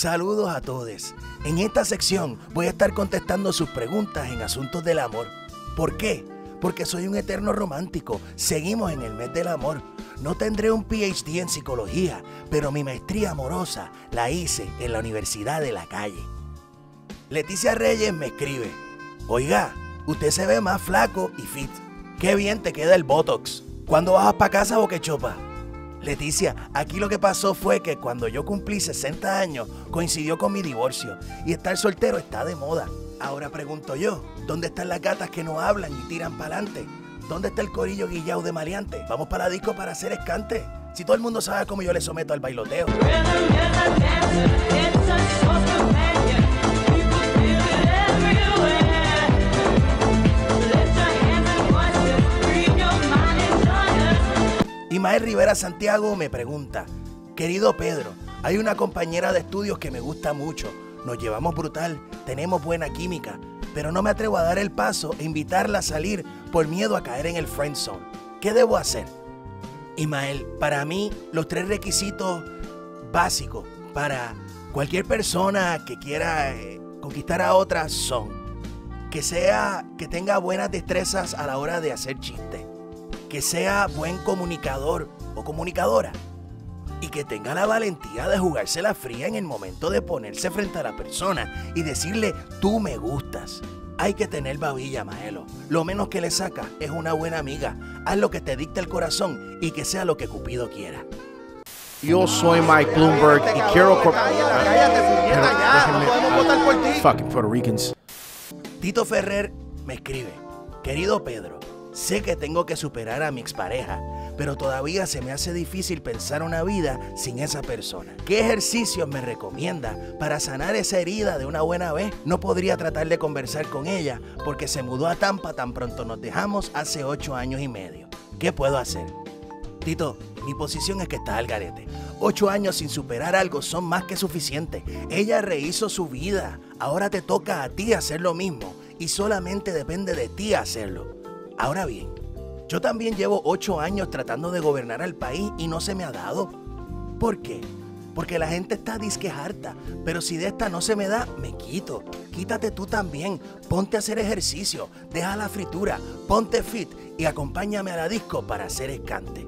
Saludos a todos. En esta sección voy a estar contestando sus preguntas en asuntos del amor. ¿Por qué? Porque soy un eterno romántico. Seguimos en el mes del amor. No tendré un PhD en psicología, pero mi maestría amorosa la hice en la Universidad de la Calle. Leticia Reyes me escribe, oiga, usted se ve más flaco y fit. Qué bien te queda el Botox. ¿Cuándo bajas para casa, Boquechopa? Leticia, aquí lo que pasó fue que cuando yo cumplí 60 años coincidió con mi divorcio y estar soltero está de moda. Ahora pregunto yo, ¿dónde están las gatas que no hablan y tiran para adelante? ¿Dónde está el corillo guillao de maleante? Vamos para la disco para hacer escante. Si todo el mundo sabe cómo yo le someto al bailoteo. Imael Rivera Santiago me pregunta, querido Pedro, hay una compañera de estudios que me gusta mucho, nos llevamos brutal, tenemos buena química, pero no me atrevo a dar el paso e invitarla a salir por miedo a caer en el friend zone. ¿Qué debo hacer? Imael, para mí los tres requisitos básicos para cualquier persona que quiera eh, conquistar a otra son que sea que tenga buenas destrezas a la hora de hacer chistes que sea buen comunicador o comunicadora y que tenga la valentía de jugarse la fría en el momento de ponerse frente a la persona y decirle tú me gustas. Hay que tener babilla, Maelo. Lo menos que le saca es una buena amiga. Haz lo que te dicta el corazón y que sea lo que Cupido quiera. Yo soy Mike Bloomberg y quiero... Fucking Puerto Ricans. Tito Ferrer me escribe, querido Pedro, Sé que tengo que superar a mi expareja, pero todavía se me hace difícil pensar una vida sin esa persona. ¿Qué ejercicios me recomienda para sanar esa herida de una buena vez? No podría tratar de conversar con ella porque se mudó a Tampa tan pronto nos dejamos hace ocho años y medio. ¿Qué puedo hacer? Tito, mi posición es que está al garete. Ocho años sin superar algo son más que suficientes. Ella rehizo su vida. Ahora te toca a ti hacer lo mismo y solamente depende de ti hacerlo. Ahora bien, yo también llevo ocho años tratando de gobernar al país y no se me ha dado. ¿Por qué? Porque la gente está disque harta, pero si de esta no se me da, me quito. Quítate tú también, ponte a hacer ejercicio, deja la fritura, ponte fit y acompáñame a la disco para hacer escante.